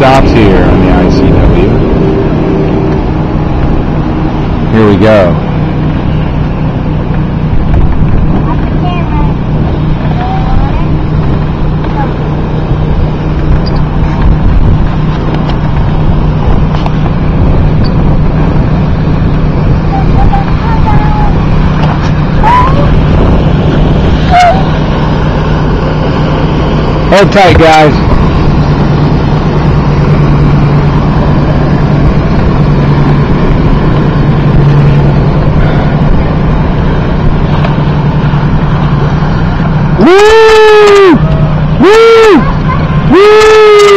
stops here on the ICW. Here we go. Hold tight, guys. Woo! Woo! Woo!